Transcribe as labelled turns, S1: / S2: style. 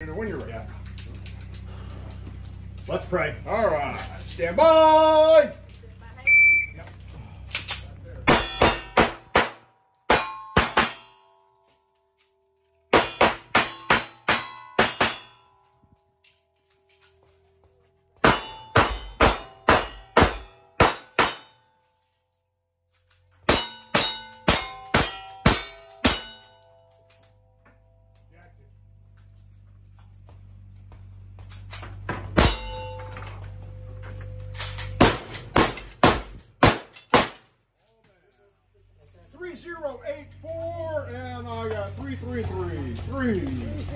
S1: You're.
S2: Yeah. Let's pray.
S1: All right. Stand by. Three zero eight four, and I got three three three three.